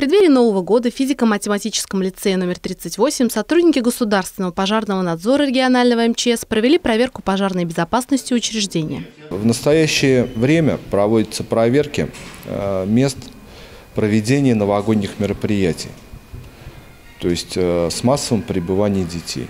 преддверии Нового года в физико-математическом лицее номер 38 сотрудники Государственного пожарного надзора регионального МЧС провели проверку пожарной безопасности учреждения. В настоящее время проводятся проверки э, мест проведения новогодних мероприятий, то есть э, с массовым пребыванием детей.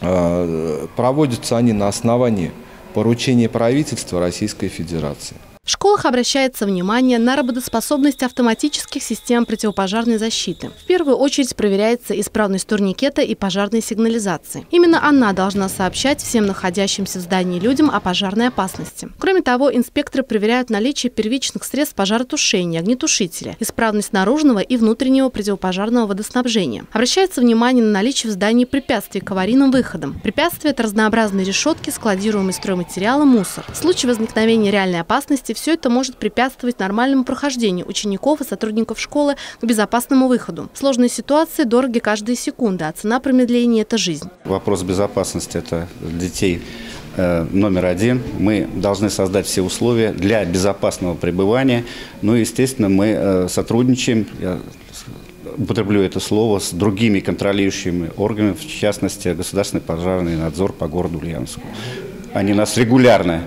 Э, проводятся они на основании поручения правительства Российской Федерации. В школах обращается внимание на работоспособность автоматических систем противопожарной защиты. В первую очередь проверяется исправность турникета и пожарной сигнализации. Именно она должна сообщать всем находящимся в здании людям о пожарной опасности. Кроме того, инспекторы проверяют наличие первичных средств пожаротушения, огнетушителя, исправность наружного и внутреннего противопожарного водоснабжения. Обращается внимание на наличие в здании препятствий к аварийным выходам. Препятствия – это разнообразные решетки, складируемые стройматериалы, мусор. В случае возникновения реальной опасности все это может препятствовать нормальному прохождению учеников и сотрудников школы к безопасному выходу. Сложные ситуации дороги каждая секунда, а цена промедления – это жизнь. Вопрос безопасности – это детей э, номер один. Мы должны создать все условия для безопасного пребывания. Ну и, естественно, мы э, сотрудничаем, я употреблю это слово, с другими контролирующими органами, в частности, Государственный пожарный надзор по городу Ульяновску. Они нас регулярно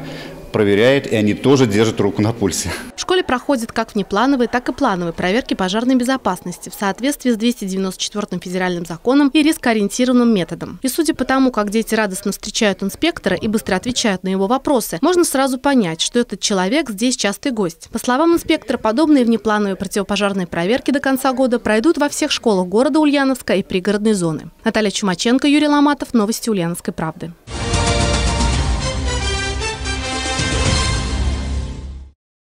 проверяет, и они тоже держат руку на пульсе. В школе проходят как внеплановые, так и плановые проверки пожарной безопасности в соответствии с 294 федеральным законом и рискоориентированным методом. И судя по тому, как дети радостно встречают инспектора и быстро отвечают на его вопросы, можно сразу понять, что этот человек здесь частый гость. По словам инспектора, подобные внеплановые противопожарные проверки до конца года пройдут во всех школах города Ульяновска и пригородной зоны. Наталья Чумаченко, Юрий Ломатов, Новости Ульяновской правды.